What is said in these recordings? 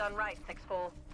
done right, 6-4.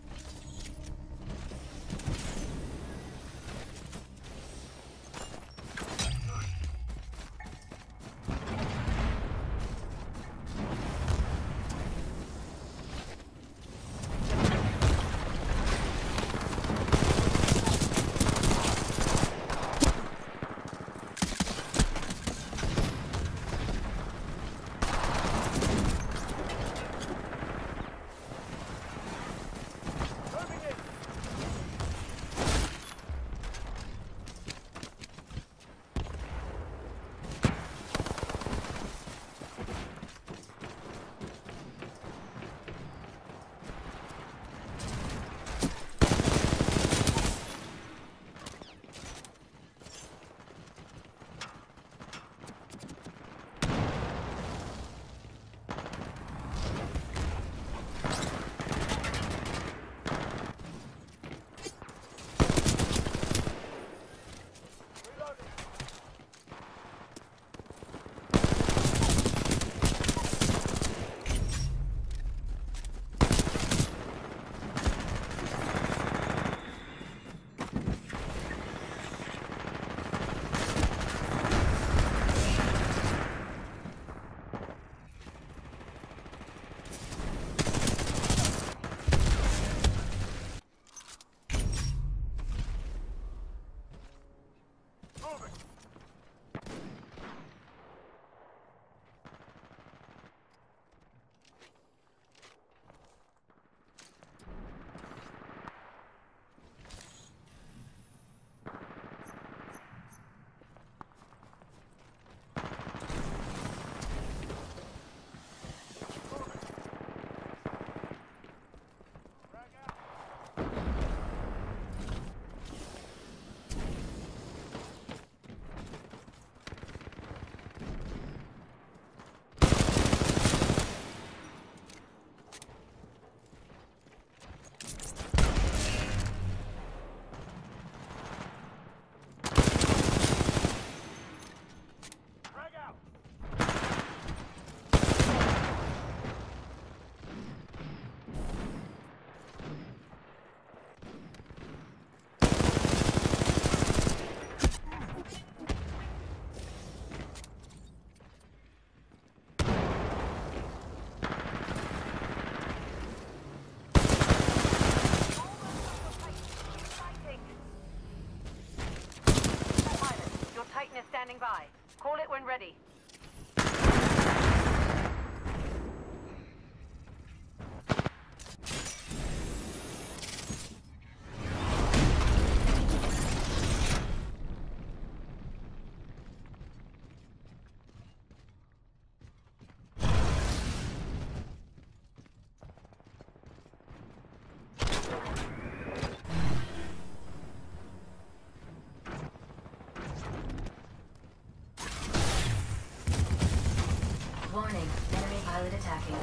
Pilot attacking.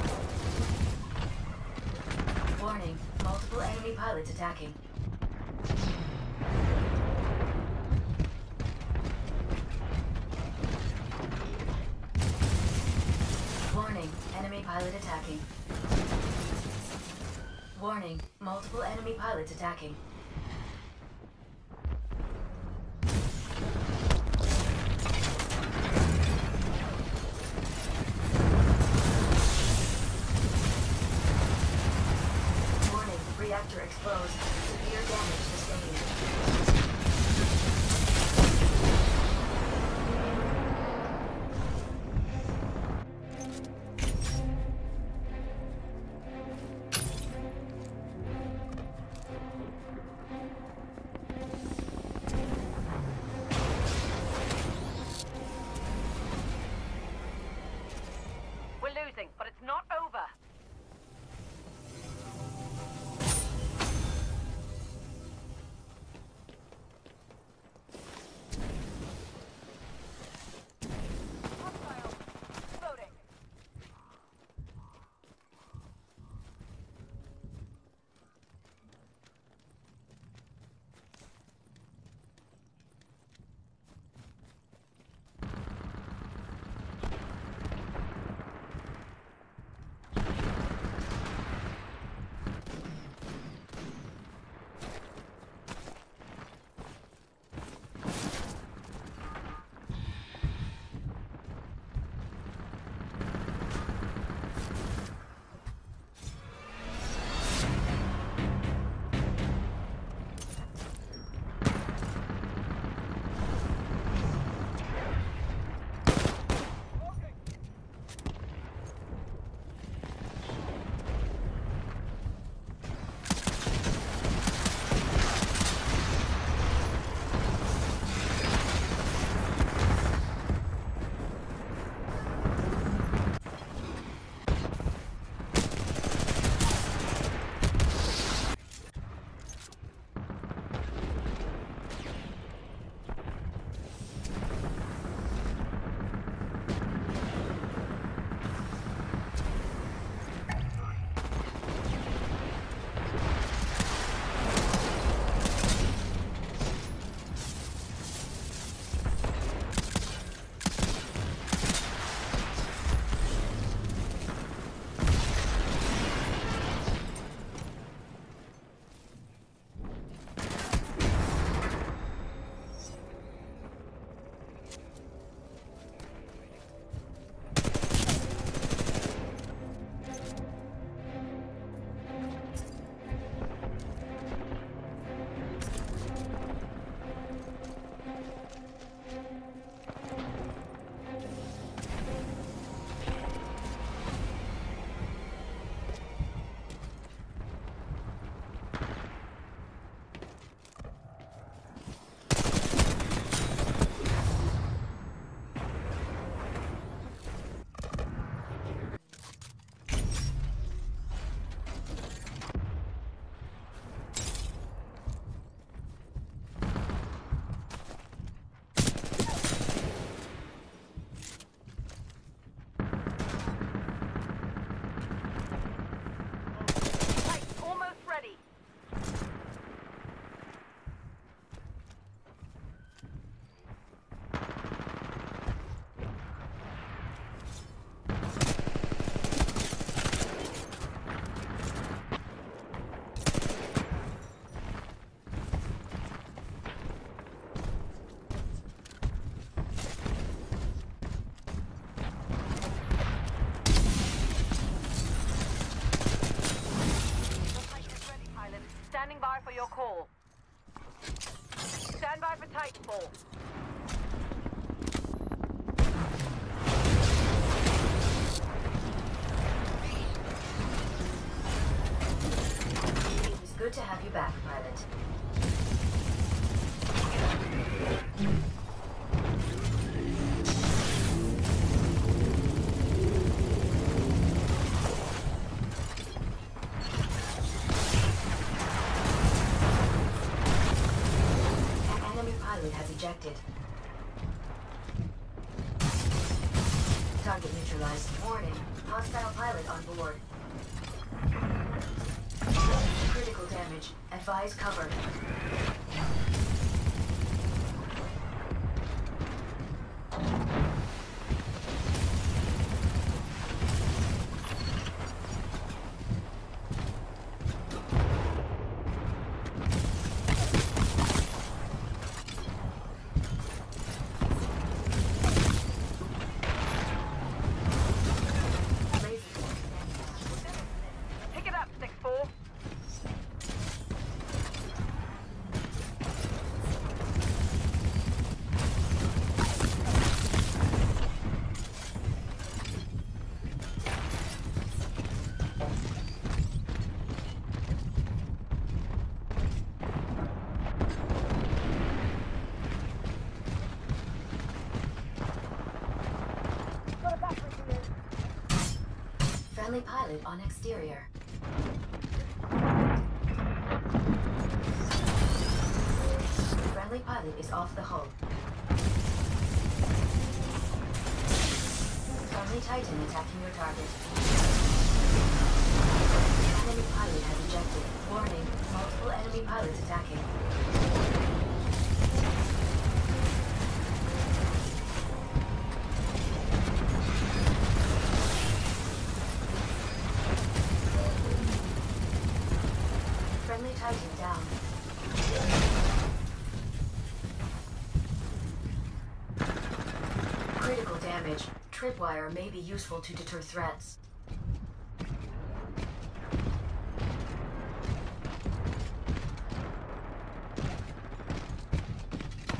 Warning, multiple enemy pilots attacking. Warning, enemy pilot attacking. Warning, multiple enemy pilots attacking. For Titanfall. It's good to have you back, pilot. On board. Critical damage. Advise cover. Friendly pilot on exterior. Friendly pilot is off the hull. Friendly Titan attacking your target. Enemy pilot has ejected. Warning, multiple enemy pilots attacking. Critical damage. Tripwire may be useful to deter threats.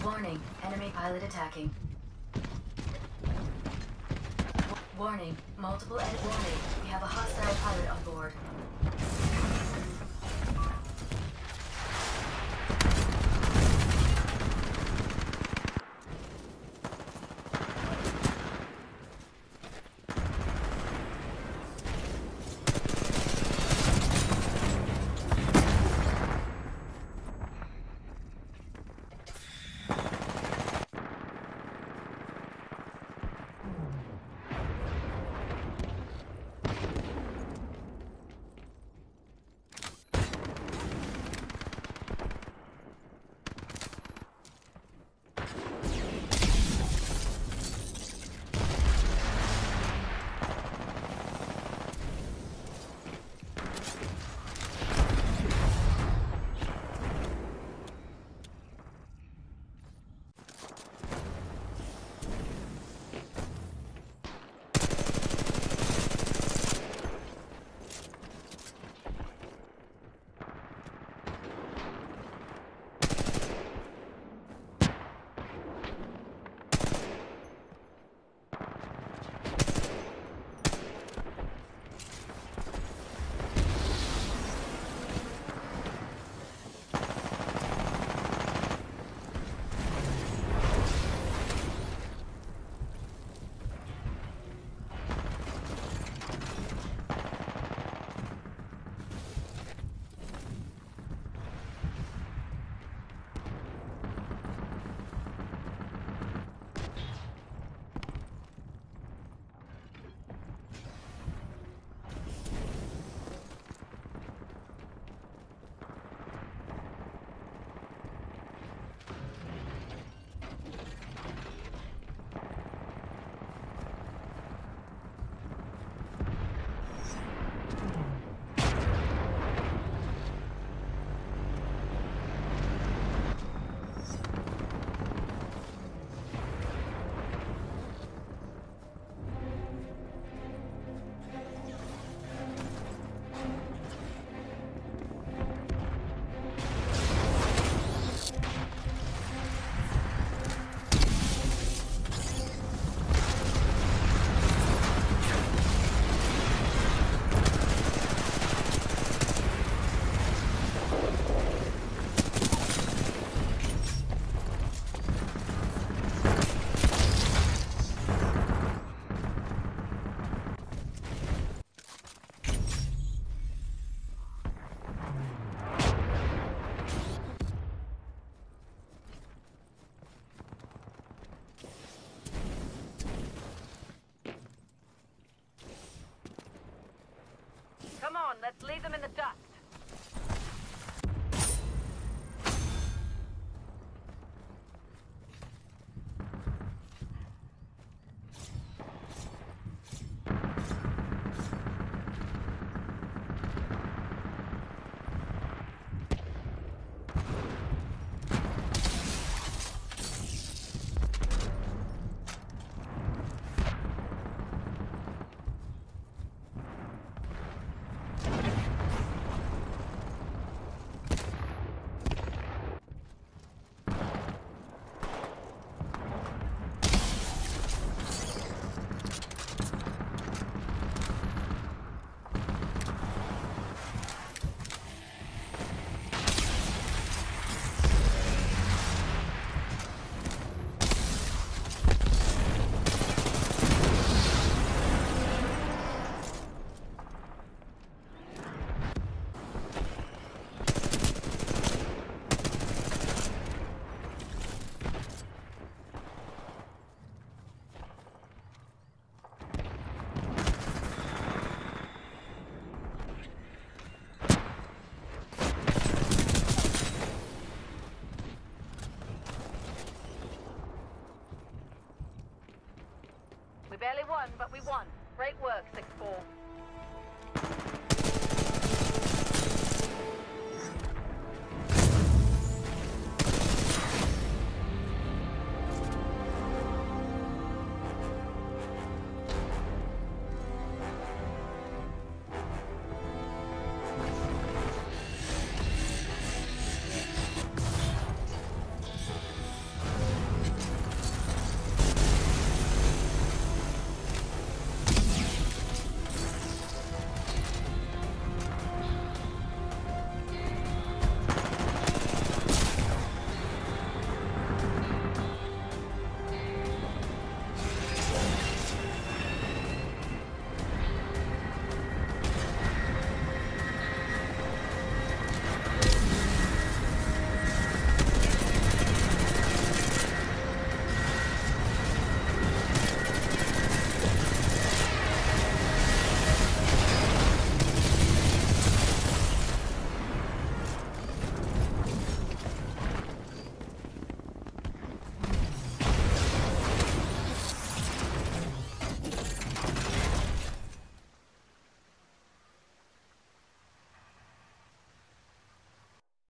Warning, enemy pilot attacking. Warning, multiple en- warning. We have a hostile pilot on board.